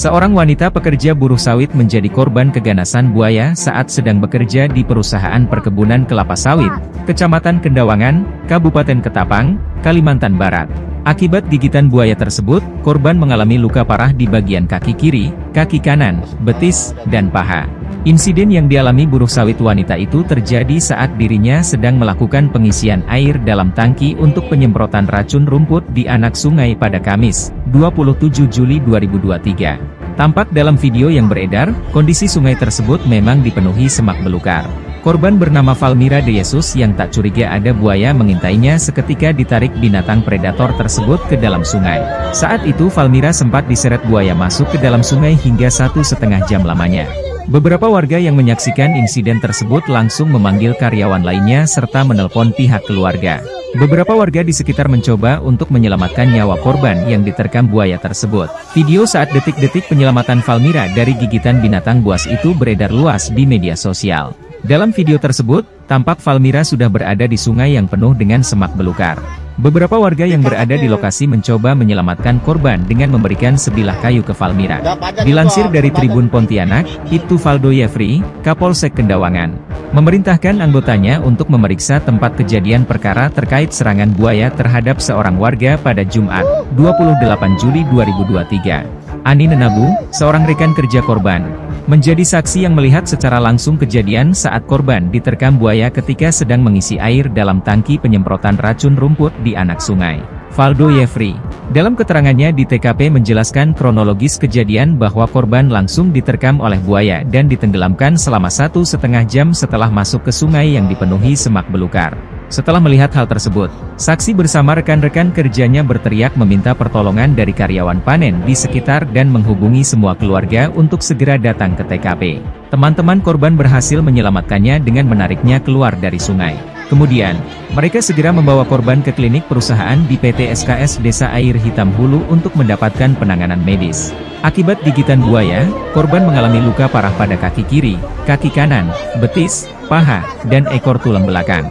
Seorang wanita pekerja buruh sawit menjadi korban keganasan buaya saat sedang bekerja di perusahaan perkebunan kelapa sawit, Kecamatan Kendawangan, Kabupaten Ketapang, Kalimantan Barat. Akibat gigitan buaya tersebut, korban mengalami luka parah di bagian kaki kiri, kaki kanan, betis, dan paha. Insiden yang dialami buruh sawit wanita itu terjadi saat dirinya sedang melakukan pengisian air dalam tangki untuk penyemprotan racun rumput di anak sungai pada Kamis, 27 Juli 2023. Tampak dalam video yang beredar, kondisi sungai tersebut memang dipenuhi semak belukar. Korban bernama Valmira De Yesus yang tak curiga ada buaya mengintainya seketika ditarik binatang predator tersebut ke dalam sungai. Saat itu Valmira sempat diseret buaya masuk ke dalam sungai hingga satu setengah jam lamanya. Beberapa warga yang menyaksikan insiden tersebut langsung memanggil karyawan lainnya serta menelpon pihak keluarga. Beberapa warga di sekitar mencoba untuk menyelamatkan nyawa korban yang diterkam buaya tersebut. Video saat detik-detik penyelamatan Valmira dari gigitan binatang buas itu beredar luas di media sosial. Dalam video tersebut, tampak Valmira sudah berada di sungai yang penuh dengan semak belukar. Beberapa warga yang berada di lokasi mencoba menyelamatkan korban dengan memberikan sebilah kayu ke Valmira. Dilansir dari Tribun Pontianak, Ibtu Valdo Yefri, Kapolsek Kendawangan, memerintahkan anggotanya untuk memeriksa tempat kejadian perkara terkait serangan buaya terhadap seorang warga pada Jumat, 28 Juli 2023. Ani Nenabu, seorang rekan kerja korban, menjadi saksi yang melihat secara langsung kejadian saat korban diterkam buaya ketika sedang mengisi air dalam tangki penyemprotan racun rumput di anak sungai. Valdo Yefri, dalam keterangannya di TKP menjelaskan kronologis kejadian bahwa korban langsung diterkam oleh buaya dan ditenggelamkan selama satu setengah jam setelah masuk ke sungai yang dipenuhi semak belukar. Setelah melihat hal tersebut, saksi bersama rekan-rekan kerjanya berteriak meminta pertolongan dari karyawan panen di sekitar dan menghubungi semua keluarga untuk segera datang ke TKP. Teman-teman korban berhasil menyelamatkannya dengan menariknya keluar dari sungai. Kemudian, mereka segera membawa korban ke klinik perusahaan di PT SKS Desa Air Hitam Hulu untuk mendapatkan penanganan medis. Akibat gigitan buaya, korban mengalami luka parah pada kaki kiri, kaki kanan, betis, paha, dan ekor tulang belakang.